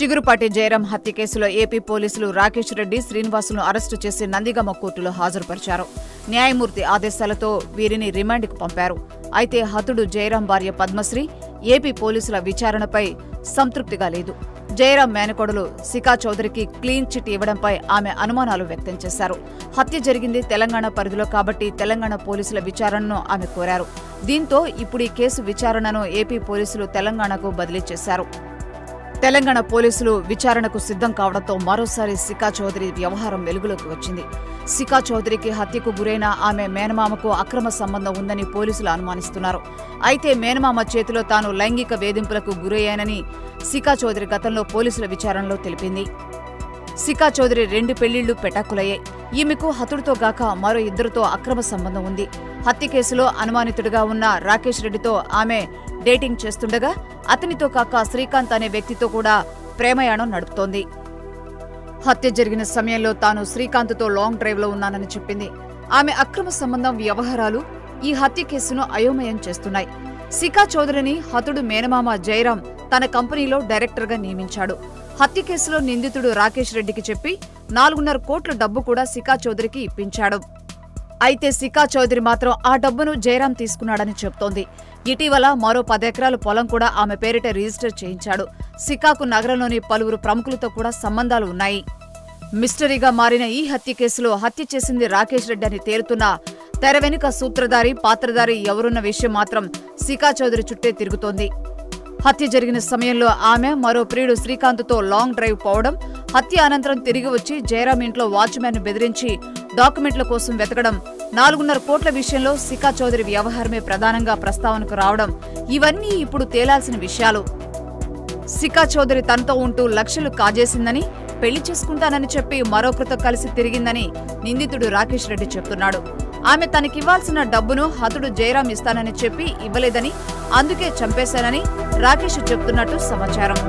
చిగురుపాటి జయరాం హత్య కేసులో ఏపీ పోలీసులు రాకేష్ రెడ్డి శ్రీనివాసులను అరెస్టు చేసి నందిగమ్మ కోర్టులో హాజరుపరిచారు. న్యాయమూర్తి ఆదేశాలతో వీరిని రిమాండ్కు పంపారు. అయితే హతుడు జయరాం భార్య పద్మశ్రీ ఏపీ పోలీసుల విచారణపై సంతృప్తిగా లేదు. జయరాం మేనకోడలు సికా చౌదరికి క్లీన్ చిట్ ఇవ్వడంపై ఆమె అనుమానాలు వ్యక్తం చేశారు. హత్య జరిగింది తెలంగాణ పరిధిలో కాబట్టి తెలంగాణ పోలీసుల విచారణను ఆమె కోరారు. దీంతో ఇప్పుడు ఈ కేసు విచారణను ఏపీ పోలీసులు తెలంగాణకు బదిలీ చేశారు. తెలంగాణ పోలీసులు విచారణకు సిద్ధం కావడంతో మరోసారి సికా చౌదరి వ్యవహారం వెలుగులోకి వచ్చింది. సికా చౌదరికి హత్యకు గురైన ఆమె మేనమామకు అక్రమ సంబంధం ఉందని పోలీసులు అనుమానిస్తున్నారు. అయితే మేనమామ చేతిలో తాను లైంగిక వేధింపులకు గురయ్యానని సికా చౌదరి గతంలో పోలీసుల విచారణలో తెలిపింది. సికా చౌదరి రెండు పెళ్ళిళ్ళు పెటాకులయ్యాయి. ఈమెకు హతుడితో గాక మరో ఇద్దరితో అక్రమ సంబంధం ఉంది. హత్య కేసులో అనుమానితుడిగా ఉన్న రాకేష్ రెడ్డితో ఆమె డేటింగ్ చేస్తుండగా అతనితో కాక శ్రీకాంత్ అనే వ్యక్తితో కూడా ప్రేమయాణం నడుపుతోంది. హత్య జరిగిన సమయంలో తాను శ్రీకాంత్తో లాంగ్ డ్రైవ్లో ఉన్నానని చెప్పింది. ఆమె అక్రమ సంబంధం వ్యవహారాలు ఈ హత్య కేసును అయోమయం చేస్తున్నాయి. సికా చౌదరిని హతుడు మేనమామ జయరాం తన కంపెనీలో డైరెక్టర్గా నియమించాడు. హత్య కేసులో నిందితుడు రాకేష్ రెడ్డికి చెప్పి నాలుగున్నర కోట్ల డబ్బు కూడా సికా చౌదరికి ఇప్పించాడు. అయితే సికా చౌదరి మాత్రం ఆ డబ్బును జయరాం తీసుకున్నాడని చెప్తోంది. ఇటీవల మరో పదెకరాల పొలం కూడా ఆమె పేరిట రిజిస్టర్ చేయించాడు. సికాకు నగరంలోని పలువురు ప్రముఖులతో కూడా సంబంధాలు ఉన్నాయి. మిస్టరీగా మారిన ఈ హత్య కేసులో హత్య చేసింది రాకేష్ రెడ్డి అని తేలుతున్న తెర వెనుక సూత్రధారి పాత్రధారి ఎవరున్న విషయం మాత్రం సికా చౌదరి చుట్టే తిరుగుతోంది. హత్య జరిగిన సమయంలో ఆమె మరో ప్రియుడు శ్రీకాంత్తో లాంగ్ డ్రైవ్ పోవడం హత్య అనంతరం తిరిగి వచ్చి జయరాం ఇంట్లో వాచ్మ్యాన్ బెదిరించి డాక్యుమెంట్ల కోసం వెతకడం నాలుగున్నర కోట్ల విషయంలో సికా చౌదరి వ్యవహారమే ప్రధానంగా ప్రస్తావనకు రావడం ఇవన్నీ ఇప్పుడు తేలాల్సిన విషయాలు. సికా చౌదరి తనతో ఉంటూ లక్షలు కాజేసిందని పెళ్ళి చేసుకుంటానని చెప్పి మరొకరితో కలిసి తిరిగిందని నిందితుడు రాకేష్ రెడ్డి చెప్తున్నాడు. ఆమె తనకివ్వాల్సిన డబ్బును హతుడు జయరాం ఇస్తానని చెప్పి ఇవ్వలేదని అందుకే చంపేశానని రాకేష్ చెప్తున్నట్టు సమాచారం.